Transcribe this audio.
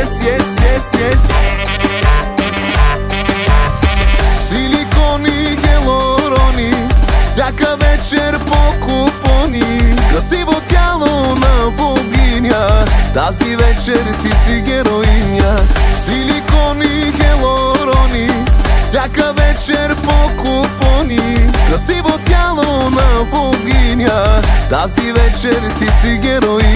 yes, yes, yes, yes. Силикони, хелорони Всяка вечер по купони. Красиво тяло на богиня Тази вечер ти си героиня. Силикони, хелорони Всяка вечер по купони. Красиво тяло на богиня Тази вечер ти си героиня.